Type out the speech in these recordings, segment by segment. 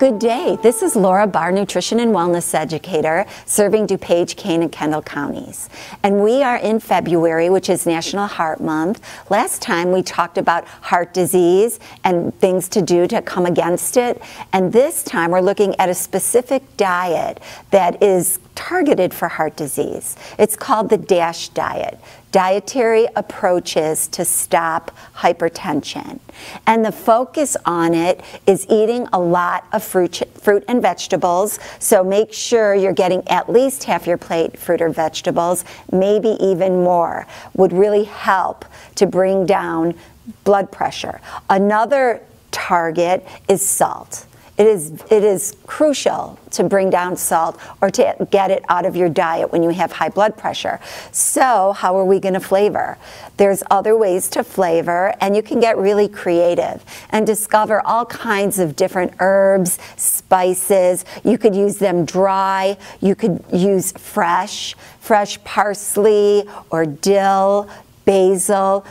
Good day. This is Laura Barr, nutrition and wellness educator, serving DuPage, Kane, and Kendall counties. And we are in February, which is National Heart Month. Last time we talked about heart disease and things to do to come against it. And this time we're looking at a specific diet that is targeted for heart disease. It's called the DASH diet dietary approaches to stop hypertension. And the focus on it is eating a lot of fruit, fruit and vegetables. So make sure you're getting at least half your plate fruit or vegetables, maybe even more, would really help to bring down blood pressure. Another target is salt. It is, it is crucial to bring down salt or to get it out of your diet when you have high blood pressure. So, how are we going to flavor? There's other ways to flavor, and you can get really creative and discover all kinds of different herbs, spices. You could use them dry, you could use fresh, fresh parsley or dill basil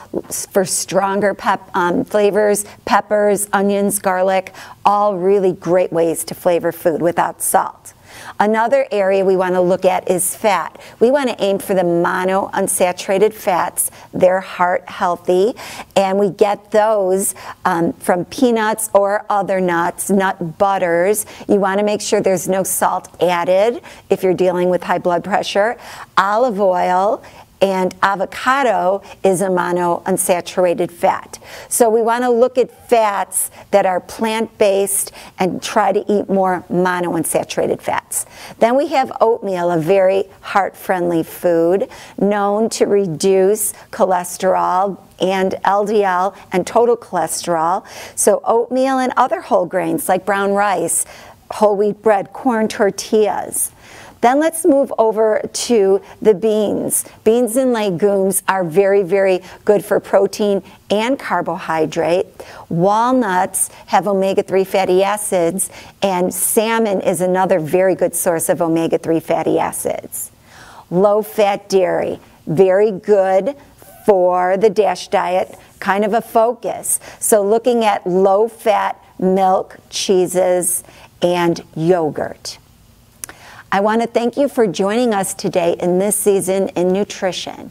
for stronger pep, um, flavors, peppers, onions, garlic, all really great ways to flavor food without salt. Another area we want to look at is fat. We want to aim for the monounsaturated fats. They're heart healthy, and we get those um, from peanuts or other nuts, nut butters. You want to make sure there's no salt added if you're dealing with high blood pressure. Olive oil and avocado is a monounsaturated fat. So we want to look at fats that are plant-based and try to eat more monounsaturated fats. Then we have oatmeal, a very heart-friendly food known to reduce cholesterol and LDL and total cholesterol. So oatmeal and other whole grains like brown rice, whole wheat bread, corn tortillas. Then let's move over to the beans. Beans and legumes are very, very good for protein and carbohydrate. Walnuts have omega-3 fatty acids, and salmon is another very good source of omega-3 fatty acids. Low-fat dairy, very good for the DASH diet, kind of a focus. So looking at low-fat milk, cheeses, and yogurt. I want to thank you for joining us today in this season in nutrition.